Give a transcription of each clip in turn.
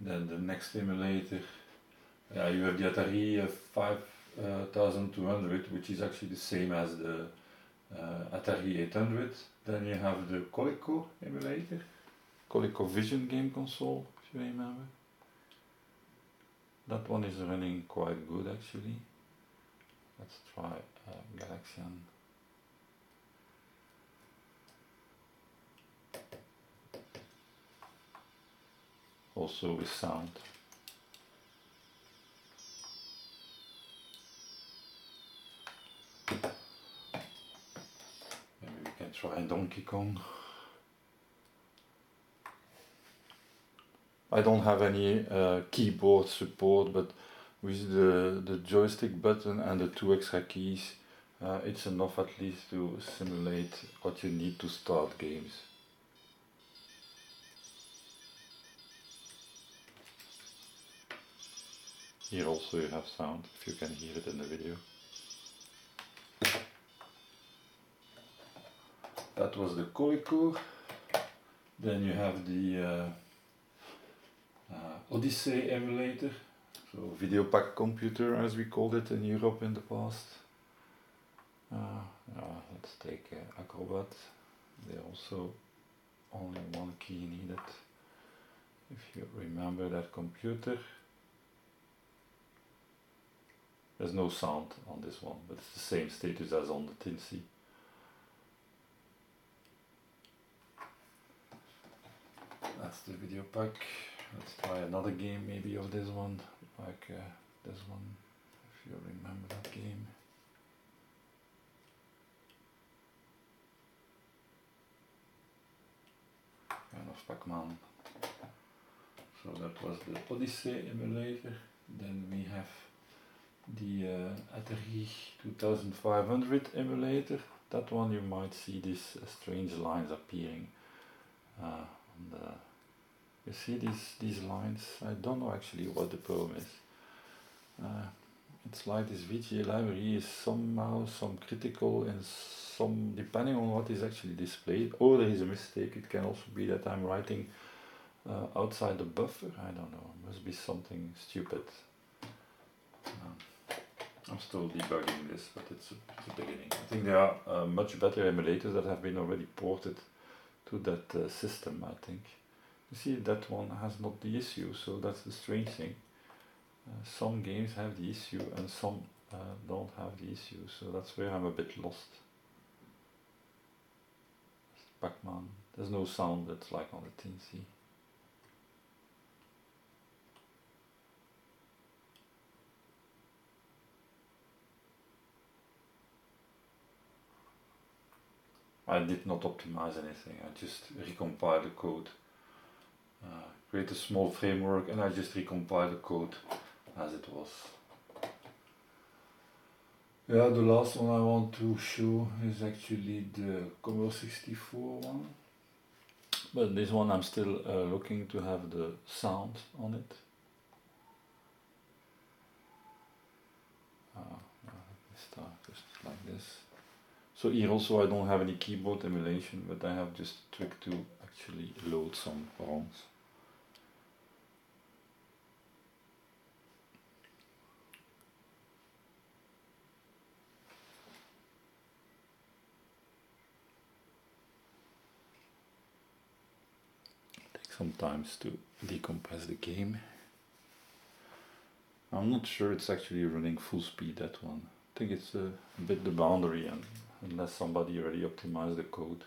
Then the next emulator, yeah, you have the Atari uh, 5200, which is actually the same as the uh, Atari 800. Then you have the Coleco emulator, Coleco Vision game console, if you remember. That one is running quite good actually. Let's try uh, Galaxian. Also with sound. Maybe we can try Donkey Kong. I don't have any uh, keyboard support, but with the, the joystick button and the two extra keys, uh, it's enough at least to simulate what you need to start games. Here also you have sound, if you can hear it in the video. That was the Coleco. Then you have the uh, uh, Odyssey emulator, so Videopac computer as we called it in Europe in the past. Uh, let's take uh, Acrobat. There also only one key needed. If you remember that computer, there's no sound on this one, but it's the same status as on the Teensy. That's the video pack. Let's try another game maybe of this one, like uh, this one, if you remember that game. Kind of Pac-Man. So that was the Odyssey emulator. Then we have the uh, Atari 2500 emulator. That one you might see these uh, strange lines appearing uh, you see these these lines? I don't know actually what the problem is. Uh, it's like this VGA library is somehow some critical and some depending on what is actually displayed or there is a mistake it can also be that I'm writing uh, outside the buffer. I don't know. Must be something stupid. Um, I'm still debugging this but it's a, it's a beginning I think there are uh, much better emulators that have been already ported to that uh, system I think you see that one has not the issue, so that's the strange thing. Uh, some games have the issue and some uh, don't have the issue, so that's where I'm a bit lost. Pac-Man, there's no sound that's like on the Teensy. I did not optimize anything, I just recompiled the code uh, create a small framework and I just recompile the code as it was. Yeah, the last one I want to show is actually the Commodore 64 one. But this one I'm still uh, looking to have the sound on it. Uh, start just like this. So here also I don't have any keyboard emulation, but I have just a trick to actually load some ROMs. sometimes to decompress the game. I'm not sure it's actually running full speed that one. I think it's a, a bit the boundary and unless somebody already optimized the code.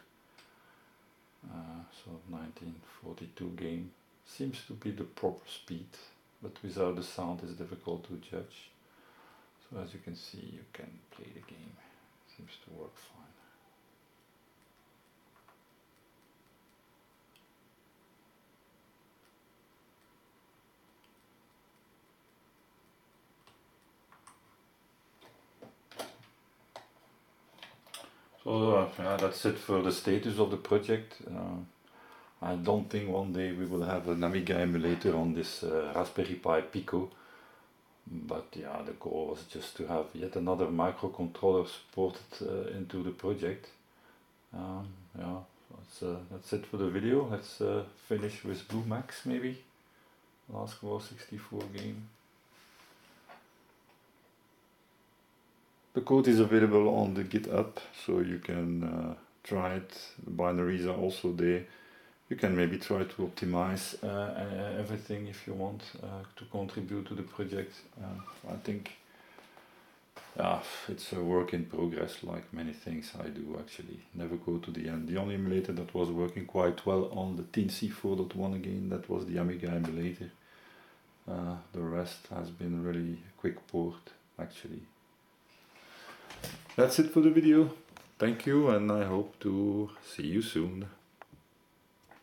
Uh, so 1942 game seems to be the proper speed but without the sound it's difficult to judge. So as you can see you can play the game. Seems to work fine. So yeah, that's it for the status of the project. Uh, I don't think one day we will have an Amiga emulator on this uh, Raspberry Pi Pico. But yeah, the goal was just to have yet another microcontroller supported uh, into the project. Um, yeah, that's, uh, that's it for the video. Let's uh, finish with Blue Max maybe. Last War 64 game. The code is available on the GitHub, so you can uh, try it. The binaries are also there. You can maybe try to optimize uh, everything if you want uh, to contribute to the project. Uh, I think yeah, it's a work in progress like many things I do actually. Never go to the end. The only emulator that was working quite well on the Teensy 4.1 again, that was the Amiga emulator. Uh, the rest has been really quick port actually. That's it for the video. Thank you and I hope to see you soon.